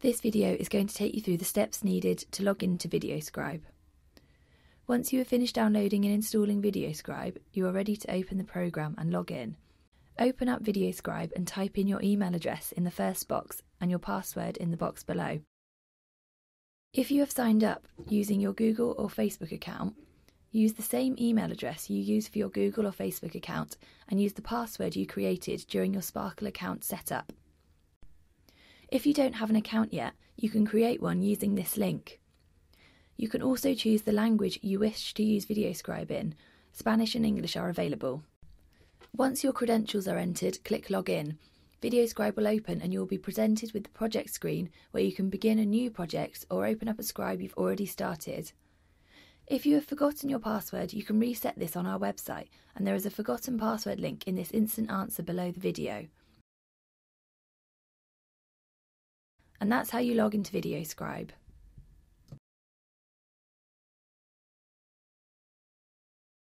This video is going to take you through the steps needed to log into VideoScribe. Once you have finished downloading and installing VideoScribe, you are ready to open the program and log in. Open up VideoScribe and type in your email address in the first box and your password in the box below. If you have signed up using your Google or Facebook account, use the same email address you use for your Google or Facebook account and use the password you created during your Sparkol account setup. If you don't have an account yet, you can create one using this link. You can also choose the language you wish to use VideoScribe in. Spanish and English are available. Once your credentials are entered, click Login. VideoScribe will open and you will be presented with the project screen where you can begin a new project or open up a scribe you've already started. If you have forgotten your password, you can reset this on our website and there is a forgotten password link in this instant answer below the video. And that's how you log into VideoScribe.